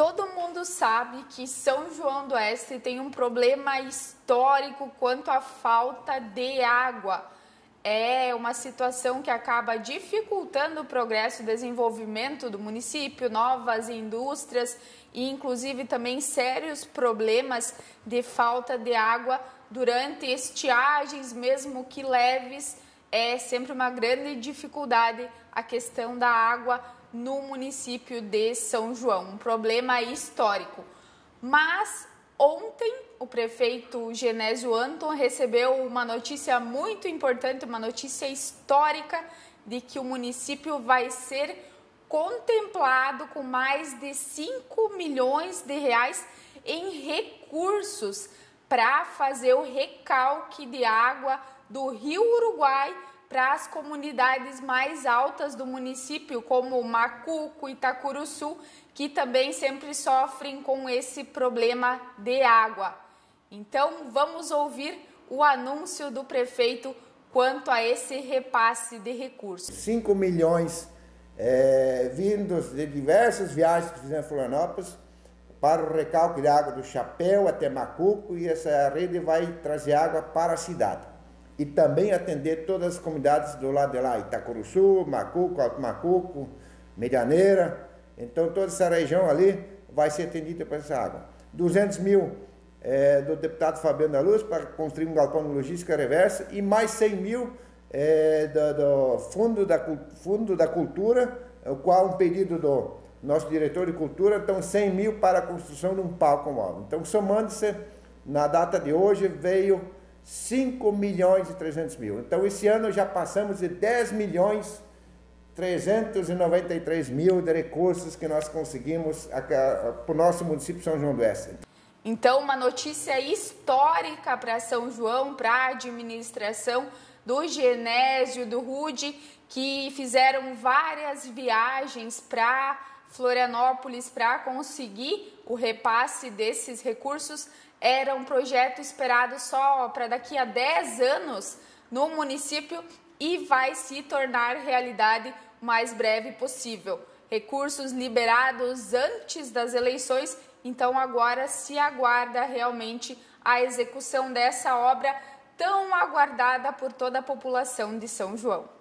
Todo mundo sabe que São João do Oeste tem um problema histórico quanto à falta de água. É uma situação que acaba dificultando o progresso e desenvolvimento do município, novas indústrias e, inclusive, também sérios problemas de falta de água durante estiagens, mesmo que leves. É sempre uma grande dificuldade a questão da água no município de São João, um problema histórico. Mas ontem o prefeito Genésio Anton recebeu uma notícia muito importante, uma notícia histórica de que o município vai ser contemplado com mais de 5 milhões de reais em recursos para fazer o recalque de água do Rio Uruguai para as comunidades mais altas do município, como Macuco, Itacuruçu, que também sempre sofrem com esse problema de água. Então, vamos ouvir o anúncio do prefeito quanto a esse repasse de recursos. 5 milhões é, vindos de diversas viagens que fizemos em Florianópolis para o recalque de água do Chapéu até Macuco e essa rede vai trazer água para a cidade e também atender todas as comunidades do lado de lá, Itacuruçu, Macuco, Alto Macuco, Medianeira. Então toda essa região ali vai ser atendida por essa água. 200 mil é, do deputado Fabiano da Luz para construir um galpão de logística reversa e mais 100 mil é, do, do, fundo, da, fundo da Cultura, o qual um pedido do nosso diretor de cultura, então 100 mil para a construção de um palco móvel. Então somando-se, na data de hoje veio 5 milhões e 300 mil. Então, esse ano já passamos de 10 milhões 393 mil de recursos que nós conseguimos para o nosso município São João do Oeste. Então, uma notícia histórica para São João, para a administração do Genésio, do Rude, que fizeram várias viagens para Florianópolis para conseguir o repasse desses recursos era um projeto esperado só para daqui a 10 anos no município e vai se tornar realidade o mais breve possível. Recursos liberados antes das eleições, então agora se aguarda realmente a execução dessa obra tão aguardada por toda a população de São João.